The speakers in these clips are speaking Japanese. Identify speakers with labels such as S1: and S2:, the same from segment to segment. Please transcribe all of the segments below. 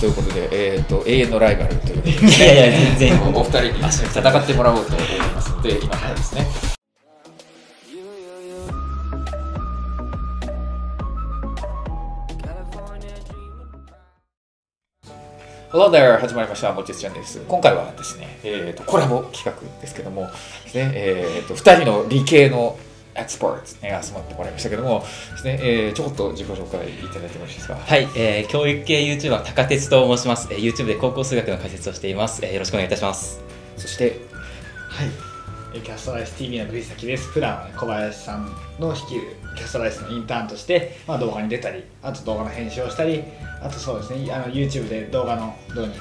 S1: ということで、えー、と永遠のライバルということで、
S2: いやいや全然
S1: お二人に戦ってもらおうと思いますので、今からですね。Hello there! 始まりました。もちつちゃんです。今回はですね、えー、とコラボ企画ですけども、ですねえー、と2人の理系のエクスパーツ、ね、集まってもらいましたけども、ですねえー、ちょこっと自己紹介いただいてもよろしいですか？
S2: はい、えー、教育系 YouTuber 高鉄と申します、えー、YouTube で高校数学の解説をしています、えー、よろしくお願いいたします
S1: そして、
S3: はい。キャストライス TV の栗崎です。普段は小林さんの率いるキャストライスのインターンとして、まあ、動画に出たり、あと動画の編集をしたり、あとそうですね、あの YouTube で動画のどうに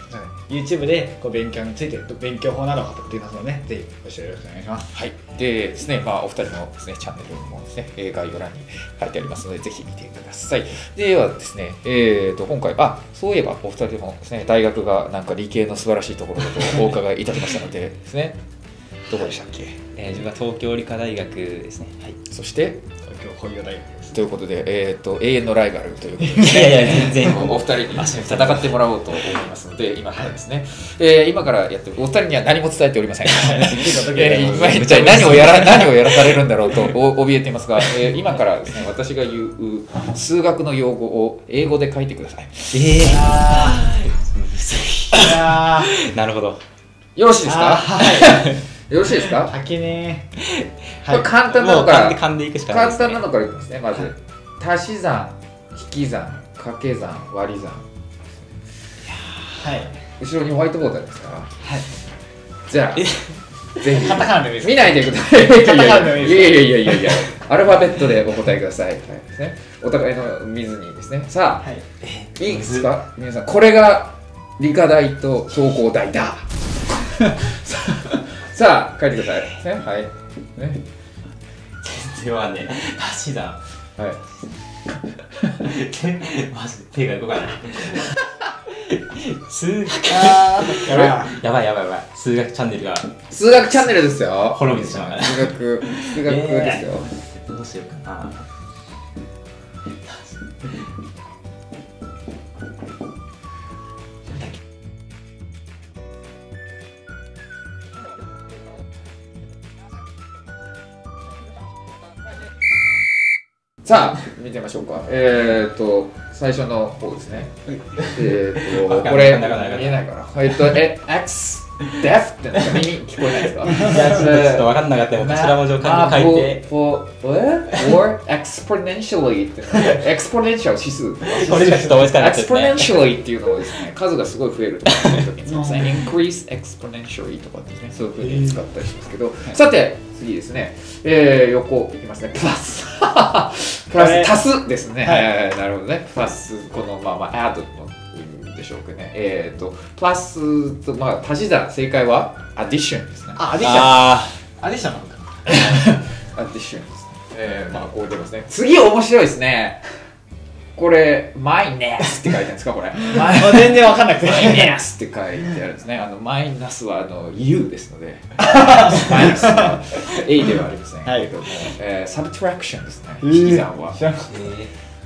S3: YouTube でこう勉強について勉強法などを語っていますので、ぜひご視聴よろしくお願いします。
S1: はい、でですね、まあ、お二人のです、ね、チャンネルもですね、概要欄に書いてありますので、ぜひ見てください。ではですね、えー、と今回、あそういえばお二人もですね、大学がなんか理系の素晴らしいところだとお伺いいたしましたのでですね、どこでしたっけ？
S2: えー、自分は東京理科大学ですね。はい。
S1: そして、
S3: 東京工業大学です。
S1: ということで、えー、と永遠のライバルということで、
S2: いやいや全然。
S1: お二人に戦ってもらおうと思いますので、今からですね、えー今からやってる、お二人には何も伝えておりません。えー今一体何をやら何をやらされるんだろうとお怯えていますが、えー今からですね、私が言う数学の用語を英語で書いてください。
S2: えー、
S3: あ
S2: むず
S3: ー。
S2: なるほど。
S1: よろしいですか？
S3: はい。
S1: よろしいですか？
S3: 竹ね
S1: これ簡単なのから簡単なのからいきますね、まず。足し算、引き算、掛け算、割り算。
S3: はい。
S1: 後ろにホワイトボードありますから。
S3: はい。
S1: じゃあ、
S2: え
S1: ぜひ。見ないでください。いやい
S3: カタカナ
S1: や
S3: い
S1: やいやいやアルファベットでお答えください。はいですね、お互いの見ずにですね。さあ、
S3: はい。
S1: いいですか？皆さん、これが理科大と商工大だ。さあ、書いてください。ね、はい。ね、
S2: 全然わかんねえ足し算
S1: はい。
S2: マジで手が動かない 数学
S3: やばいな。
S2: やばいやばいやばい数学チャンネルが
S1: 数学チャンネルですよ。
S2: 滅びてしまうから
S1: 数学、数学ですよ。
S2: どうしようかな
S1: さあ、見てみましょうか。えー、っと、最初の方ですね。えー、っと、これ、見えないかな。えっと、え、X、Deaf って耳聞こえないですか？
S2: いや ちょっと分かんなかったよ。頭文字を漢字に書いて。
S1: for, or exponentially? って、exponential 指数。
S2: これしかちょっと思いつかなかったですね。
S1: Exponentially っていうのをですね、数がすごい増えるとかそういう時に使いますね。increase exponentially とかですね、そういうふうに使ったりしますけど、さて、次ですね、えー、横いきますね、プラス。プラス、足すですね。
S3: はい。
S1: はいなるほどね。プラス、この、まあまあ、add のでしょうかね。えっ、ー、と、プラスと、まあ、足し算、正解は addition ですね。
S3: あ、アディション。
S2: あ
S3: アディションなんだ。
S1: addition ですね。えー、まあ、こう出ますね。次、面白いですね。これ、マイナスって書いてあるんですか、これ。
S3: まあ、全然わかんなくて。
S1: マイナスって書いてあるんですね。あのマイナスはあの U ですので、マイナスは A ではありませんけ
S3: はい
S1: えー、サブトラクションですね。
S3: えー
S1: 引き算は。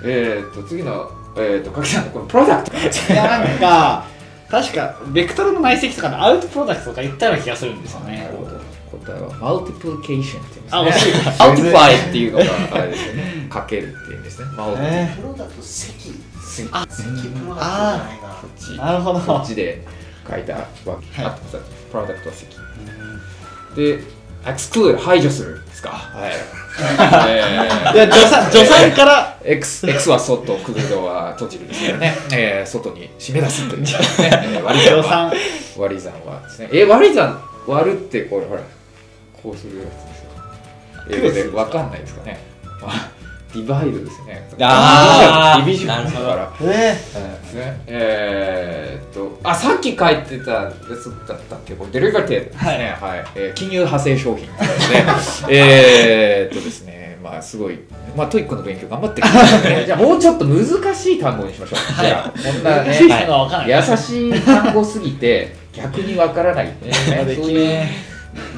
S1: えー、っと次のえー、っとかけさんのこのプロダクト
S3: い
S1: ね。
S3: や、なんか、確か、ベクトルの内積とかのアウトプロダクトとか言ったような気がするんですよね。
S1: なるほど。答えはマルティプリケーションって
S3: あ
S1: 言うんですね。
S3: 惜しい
S1: マルティプライっていうのがあれですよね。かけるっていうんですね。マルティ
S3: え
S4: プロダクト席
S1: プリ
S3: あ
S4: 席プロダクトじゃないな
S1: こっち
S3: ー、なるほど。
S1: こっちで書いたわけ。
S3: はい
S1: あとさプロダクトは席。で、exclude 排除するですか。はい。えー。
S3: いや、助産、助産から、
S1: X, X は外、クグドは閉じるですからね、えー、外に締め出すという、ね、えー割り算
S3: 助
S1: は
S3: 産。
S1: 割り算はですね。え割り算割るってこれほらこうするやつですよ。英語で分か？んないですかね、まあ、ディバイドですね。
S2: あー。
S1: ディビジョンだ
S2: なるほど
S1: から。
S3: え
S1: えーですね。えーっとあさっき書いてたやつだったっけ？これ derivative ですね。はい、えー金融派生商品。ですねえーっとですね。まあすごいまあ TOEIC の勉強頑張ってるんですね。じゃあもうちょっと難しい単語にしましょう、じゃあこんなね
S3: い。
S1: 優しい単語すぎて逆にわからない、ね、
S3: でき
S1: そういう
S3: ね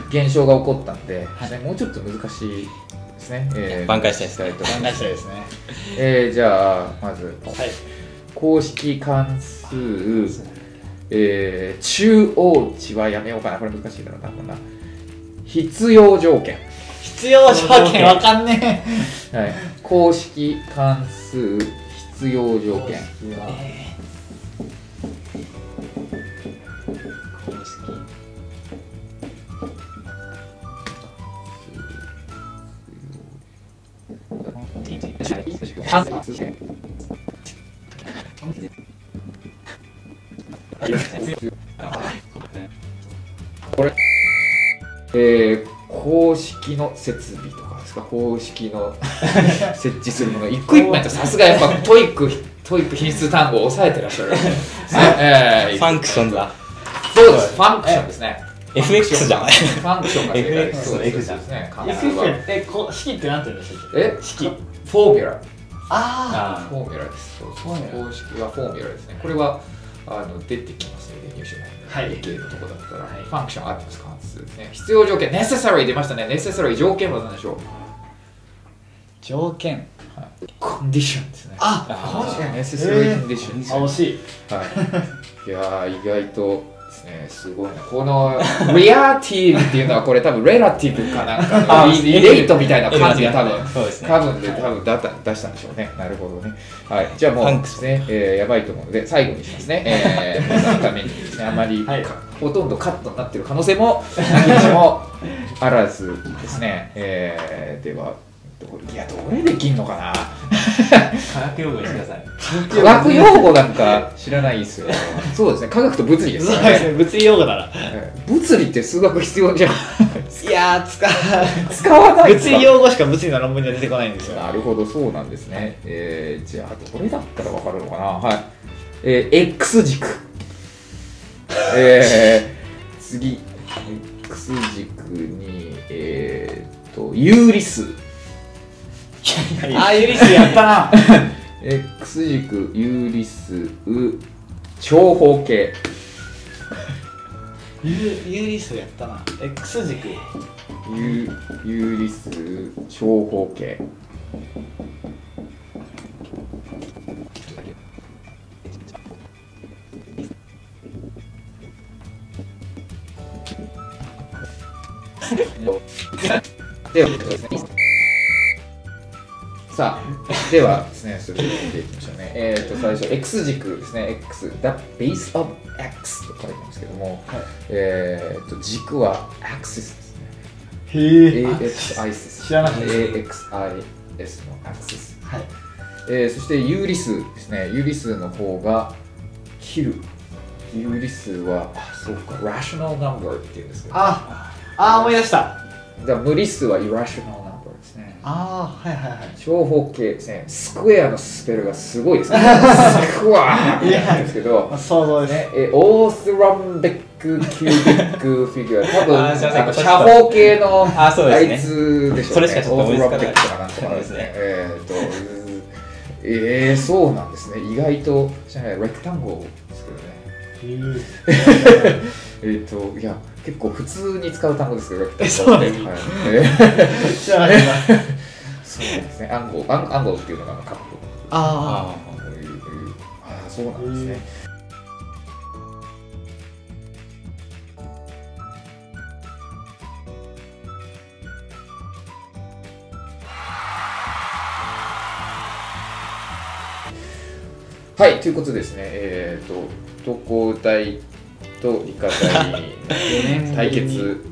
S1: 現象が起こったんで、ねもうちょっと難しいですね、えー
S2: 挽回したいです
S1: と思います
S3: 考えしたいですね。
S1: えーじゃあまず
S3: はい。
S1: 公式関数、えー中央値はやめようかな。これ難しいだろうなこんな。必要条件、
S3: 必要条件わかんね
S1: はい、公式関数必要条件。
S2: 公式
S1: 関数えー公式の設備とかですか？公式の 設置するもの。一個一個やとさすがやっぱ TOEIC TOEIC 頻出単語を抑えてらっしゃる、えー
S2: function。だ。
S1: そうです。 function ですね。
S2: FX じゃない。
S1: function が正解です。
S2: FX
S1: そうですね。関
S3: え
S1: 数は
S3: えこ式ってなんて言うんでしたっけ？
S1: え
S3: 式。
S1: formula。
S3: あ
S2: あ
S1: フォーミュラです。そうそう公式はフォーミュラですね。これはあの出てきますね入手
S3: はい。
S1: の系のとこだったら、
S3: はい。
S1: ファンクションあってます関数ね必要条件 necessary 出ましたね。necessary 条件は何でしょう？
S3: 条件。
S1: コンディションですね。
S3: あ
S2: あ
S3: 確かに。
S1: necessary condition ですね
S3: あ惜しい。
S1: はい、いやー意外とですねすごいな。このリアティブっていうのはこれ多分レラティブかなんかの
S2: あ
S1: リリレートみたいな感じで多分多分で多分だ出したんでしょうね。なるほどね。はい。じゃあもうですね、えーやばいと思うので最後にしますね、えー、皆さんのためにですねあまり、
S3: はい。
S1: かほとんどカットになってる可能性もなきにしもあらずですね、えー、ではどいやどれできんのかな？
S2: 科学用語にしてください。
S1: 科学用語。なんか知らないですよ。そうですね科学と物理ですよね。
S3: ね物理用語なら。
S1: 物理って数学必要じゃん。
S3: いやー使
S1: 使わない
S3: 物理用語しか物理の論文には出てこないんですよ。
S1: なるほどそうなんですね、えー、じゃあどれだったらわかるのかな？はい。えー、X 軸。えー、次。X 軸にえー、と有理数
S3: あーユリスやったな。
S1: X 軸有理数長方形。
S3: ユユリスやったな。X 軸。
S1: 有有理数長方形。では。ですねさあではですねそれで見ていきましょうね。えっ、と最初 X 軸ですね。X the base of X と書いてますけども、
S3: はい。
S1: えっ、と軸は axis ですね。
S3: へえ
S1: AXIS
S3: 知らなかった。
S1: AXIS の axis
S3: はい。
S1: えーそして有理数ですね。有理数の方が切る。有理数はあそうか。rational number っていうんですけど。
S3: ああー思い出した。
S1: だ無理数は irrational number ですね
S3: ああはいはいはい。
S1: 長方形ですねスクエアのスペルがすごいですね。スクワーなんですけど。
S3: まあ想像です。
S1: ね、えオースロンベックキュービックフィギュア。多分
S2: あ
S1: の長方形の
S2: あそうですね。
S1: あいつでしょうね。
S2: それしかちょっと思いつかない。
S1: オースロンベックとかなんとかですね。えーっとえー、そうなんですね。意外とじゃないレクタンゴルですけどね。えーっといや結構普通に使う単語ですけどレクタンゴルって。はい。えー。
S3: 知らなかった
S1: そうですね。暗号暗暗号っていうのがカップ
S3: あ
S1: あそうなんですね。はい、ということでですね、えっ、と、東工大と理科大の 対決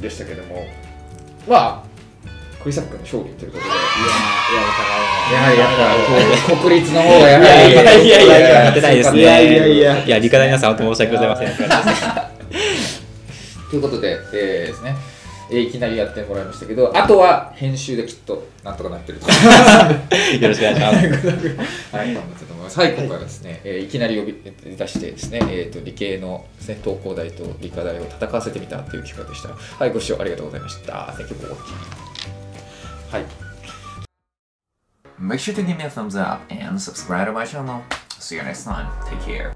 S1: でしたけども、まあ、クリサックの勝利ということで、
S3: いやいや
S1: やはりやっぱ国立の方がやはり
S2: いやいやいやいやいや勝てないですね
S3: いやいやいや
S2: いや理科大の皆さん本当申し訳ございません
S1: ということで、えーですね、えーいきなりやってもらいましたけど、あとは編集できっとなんとかなってると思います。
S2: よろしくお願いします
S1: はい、頑張ってと思います。はい、今回はですね、えーいきなり呼び出してですね、えー、と理系のです、ね、東工大と理科大を戦わせてみたという企画でした。はい、ご視聴ありがとうございました。Thank you for watching.
S5: Make sure to give me a thumbs up and subscribe to my channel. See you next time. Take care.